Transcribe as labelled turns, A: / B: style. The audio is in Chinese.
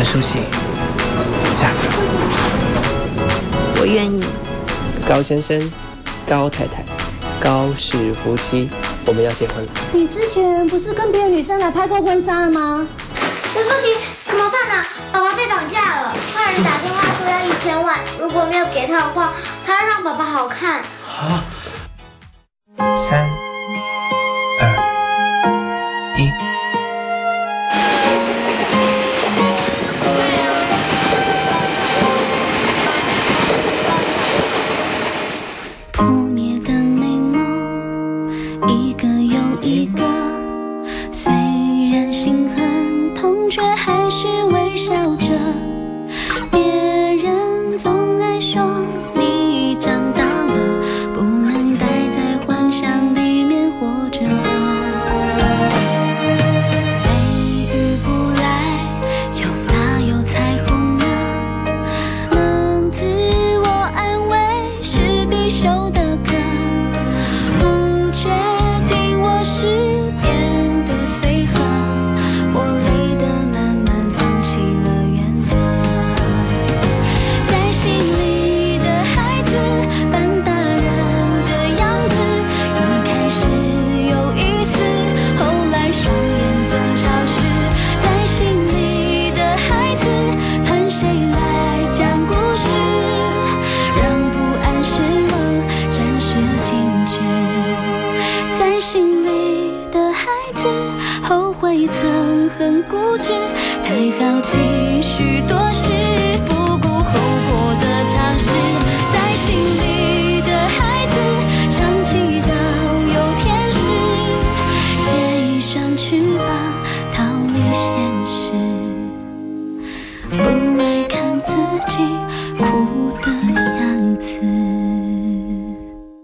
A: 任淑琪，嫁给
B: 我愿意。
A: 高先生，高太太，高氏夫妻，我们要结婚了。
C: 你之前不是跟别的女生来拍过婚纱了吗？
D: 刘淑琪，怎么办呢？爸爸被绑架了，坏人打电话说要一千万，如果没有给他的话，他要让爸爸好看。啊！
A: 三。
E: 一个心里的孩子后悔曾很固执太好奇许多事不顾后果的尝试。在心里的孩子常祈祷有天使借一双翅膀逃离现实不爱看自己哭的